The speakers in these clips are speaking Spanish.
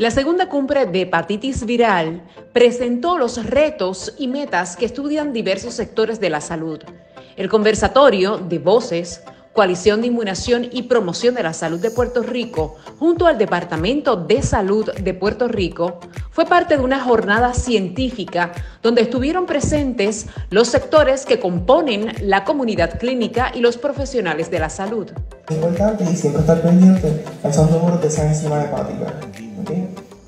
La segunda cumbre de hepatitis viral presentó los retos y metas que estudian diversos sectores de la salud. El conversatorio de voces Coalición de Inmunización y Promoción de la Salud de Puerto Rico, junto al Departamento de Salud de Puerto Rico, fue parte de una jornada científica donde estuvieron presentes los sectores que componen la comunidad clínica y los profesionales de la salud. Es importante y siempre estar pendiente a esos números hepática.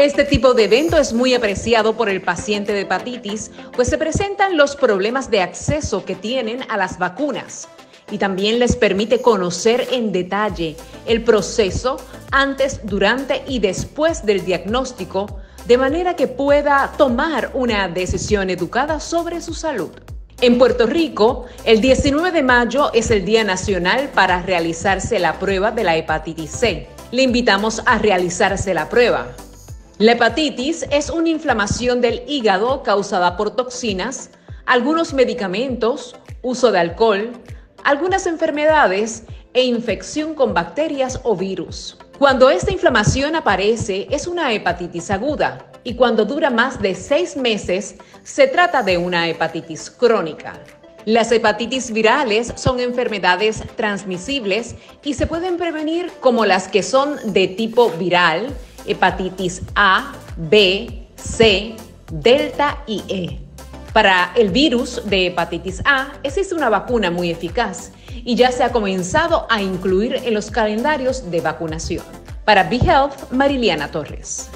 Este tipo de evento es muy apreciado por el paciente de hepatitis, pues se presentan los problemas de acceso que tienen a las vacunas y también les permite conocer en detalle el proceso antes, durante y después del diagnóstico, de manera que pueda tomar una decisión educada sobre su salud. En Puerto Rico, el 19 de mayo es el Día Nacional para realizarse la prueba de la hepatitis C. Le invitamos a realizarse la prueba. La hepatitis es una inflamación del hígado causada por toxinas, algunos medicamentos, uso de alcohol, algunas enfermedades e infección con bacterias o virus. Cuando esta inflamación aparece es una hepatitis aguda y cuando dura más de seis meses se trata de una hepatitis crónica. Las hepatitis virales son enfermedades transmisibles y se pueden prevenir como las que son de tipo viral, hepatitis A, B, C, delta y E. Para el virus de hepatitis A existe una vacuna muy eficaz y ya se ha comenzado a incluir en los calendarios de vacunación. Para BeHealth, Mariliana Torres.